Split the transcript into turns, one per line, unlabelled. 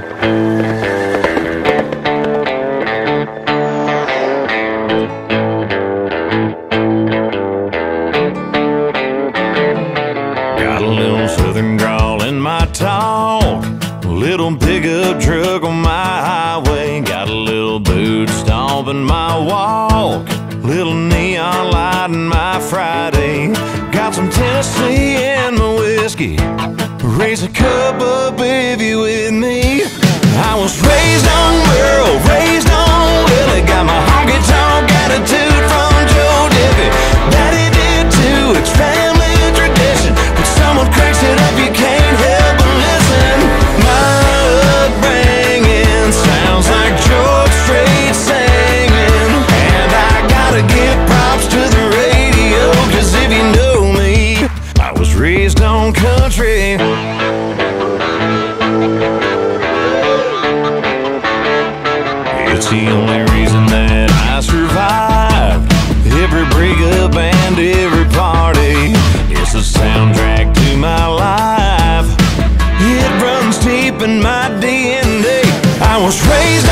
Got a little southern drawl in my talk. A little pickup truck on my highway. Got a little boot stomp in my walk. Little neon light in my Friday. Got some Tennessee in whiskey. Raise a cup up if you with me. I was raised The only reason that I survived every breakup and every party. It's the soundtrack to my life. It runs deep in my DNA. I was raised